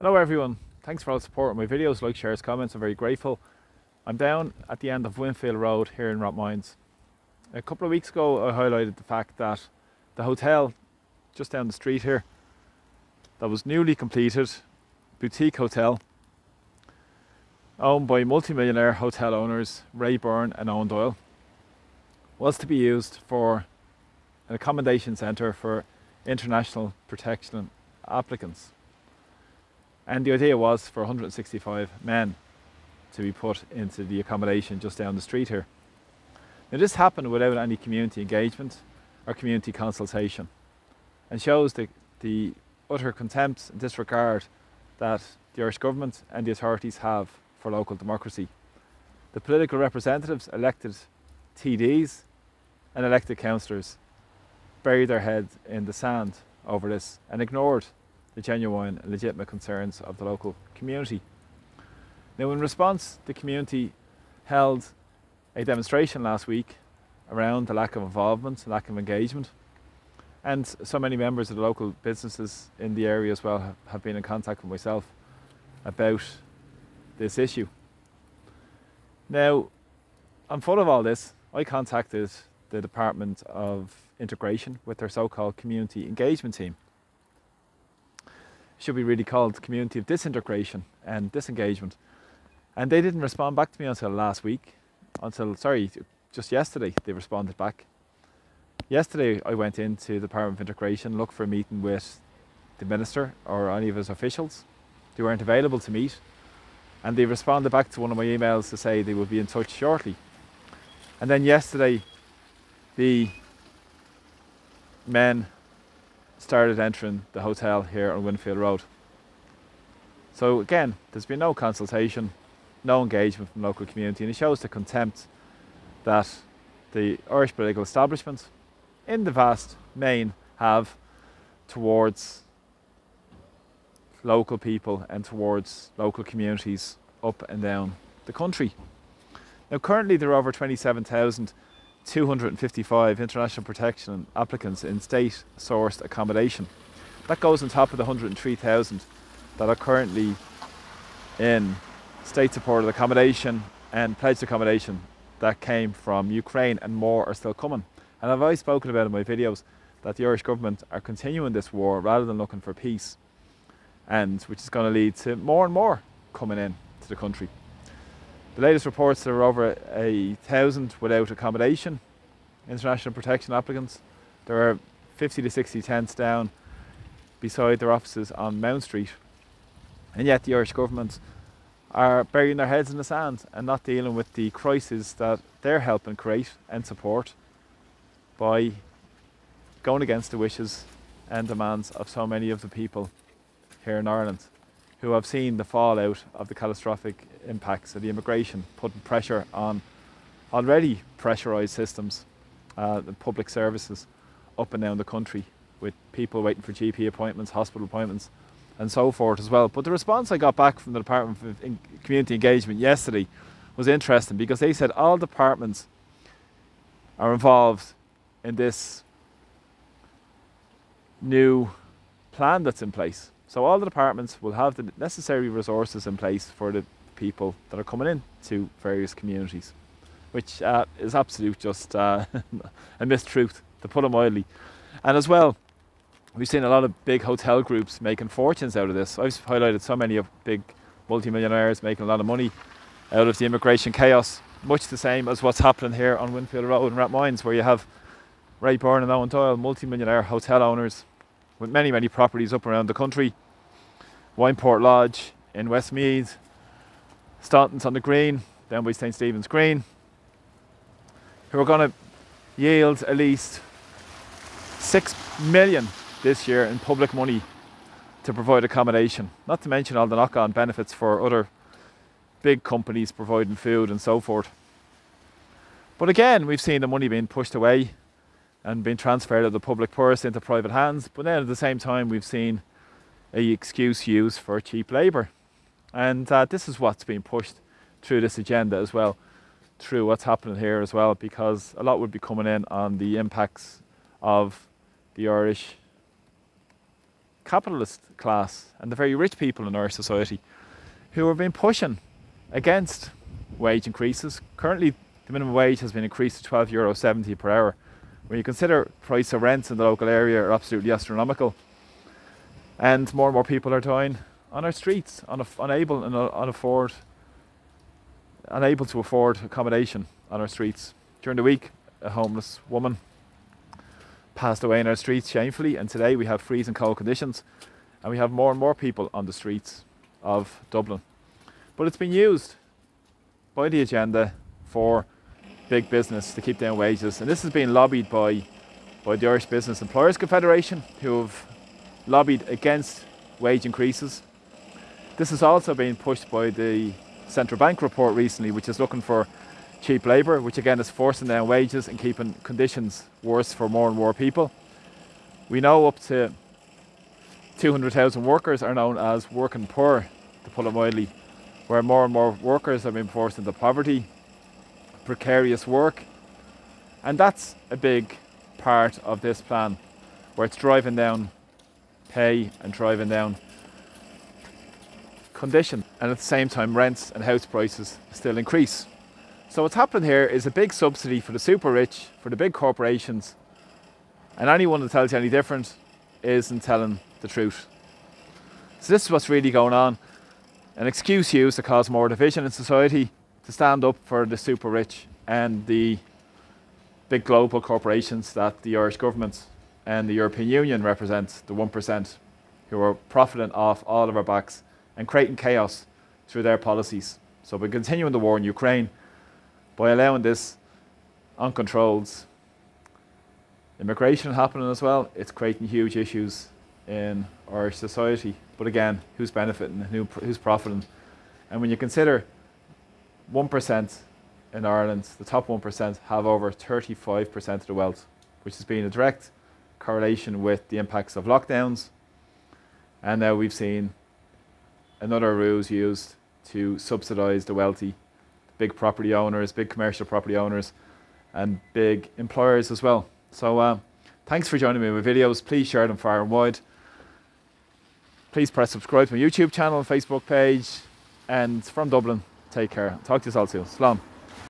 Hello everyone, thanks for all the support my videos, like, shares, comments, I'm very grateful. I'm down at the end of Wynnefield Road here in Rathmines. A couple of weeks ago I highlighted the fact that the hotel just down the street here that was newly completed, boutique hotel, owned by multimillionaire hotel owners Ray Byrne and Owen Doyle, was to be used for an accommodation centre for international protection applicants. And the idea was for 165 men to be put into the accommodation just down the street here. Now, this happened without any community engagement or community consultation and shows the, the utter contempt and disregard that the Irish government and the authorities have for local democracy. The political representatives, elected TDs and elected councillors, buried their heads in the sand over this and ignored the genuine and legitimate concerns of the local community. Now, in response, the community held a demonstration last week around the lack of involvement, lack of engagement, and so many members of the local businesses in the area as well have, have been in contact with myself about this issue. Now, I'm full of all this. I contacted the Department of Integration with their so called community engagement team should be really called community of disintegration and disengagement. And they didn't respond back to me until last week, until, sorry, just yesterday they responded back. Yesterday I went into the Department of Integration, looked for a meeting with the Minister or any of his officials. They weren't available to meet. And they responded back to one of my emails to say they would be in touch shortly. And then yesterday, the men started entering the hotel here on Wynnefield Road. So again, there's been no consultation, no engagement from local community, and it shows the contempt that the Irish political establishment, in the vast main, have towards local people and towards local communities up and down the country. Now, currently, there are over 27,000 255 international protection applicants in state sourced accommodation. That goes on top of the 103,000 that are currently in state supported accommodation and pledged accommodation that came from Ukraine and more are still coming. And I've always spoken about in my videos that the Irish government are continuing this war rather than looking for peace and which is going to lead to more and more coming in to the country. The latest reports there are over a thousand without accommodation, international protection applicants. There are 50 to 60 tents down beside their offices on Mount Street. And yet the Irish government are burying their heads in the sand and not dealing with the crisis that they're helping create and support by going against the wishes and demands of so many of the people here in Ireland who have seen the fallout of the catastrophic impacts of the immigration, putting pressure on already pressurised systems, uh, the public services up and down the country, with people waiting for GP appointments, hospital appointments, and so forth as well. But the response I got back from the Department of Community Engagement yesterday was interesting because they said all departments are involved in this new plan that's in place. So all the departments will have the necessary resources in place for the people that are coming in to various communities, which uh, is absolute just uh, a mistruth, to put it mildly. And as well, we've seen a lot of big hotel groups making fortunes out of this. I've highlighted so many of big multimillionaires making a lot of money out of the immigration chaos, much the same as what's happening here on Wynnefield Road in Rathmines, where you have Ray Byrne and Owen Doyle, multimillionaire hotel owners with many, many properties up around the country Wineport Lodge in Westmeath, Staunton's on the Green, down by St Stephen's Green, who are going to yield at least six million this year in public money to provide accommodation. Not to mention all the knock-on benefits for other big companies providing food and so forth. But again, we've seen the money being pushed away and being transferred out of the public purse into private hands. But then at the same time, we've seen a excuse used for cheap labour. And uh, this is what's being pushed through this agenda as well, through what's happening here as well, because a lot would be coming in on the impacts of the Irish capitalist class and the very rich people in our society who have been pushing against wage increases. Currently, the minimum wage has been increased to €12.70 Euro per hour. When you consider price of rents in the local area are absolutely astronomical, and more and more people are dying on our streets, on unable and unafford, unable to afford accommodation on our streets. During the week, a homeless woman passed away in our streets shamefully, and today we have freezing cold conditions, and we have more and more people on the streets of Dublin. But it's been used by the agenda for big business to keep down wages, and this has been lobbied by by the Irish Business Employers Confederation, who have lobbied against wage increases. This has also been pushed by the central bank report recently, which is looking for cheap labour, which again is forcing down wages and keeping conditions worse for more and more people. We know up to 200,000 workers are known as working poor, to put it mildly, where more and more workers are being forced into poverty, precarious work, and that's a big part of this plan, where it's driving down pay and driving down condition, and at the same time, rents and house prices still increase. So what's happening here is a big subsidy for the super rich, for the big corporations, and anyone that tells you any different isn't telling the truth. So this is what's really going on. An excuse used to cause more division in society, to stand up for the super rich and the big global corporations that the Irish government and the European Union represent, the 1%, who are profiting off all of our backs and creating chaos through their policies. So by continuing the war in Ukraine, by allowing this uncontrolled immigration happening as well, it's creating huge issues in our society. But again, who's benefiting, who's profiting? And when you consider 1% in Ireland, the top 1% have over 35% of the wealth, which has been a direct correlation with the impacts of lockdowns. And now we've seen another ruse used to subsidise the wealthy big property owners, big commercial property owners, and big employers as well. So, uh, thanks for joining me my videos. Please share them far and wide. Please press subscribe to my YouTube channel and Facebook page. And from Dublin, take care. Talk to you all soon. Salam.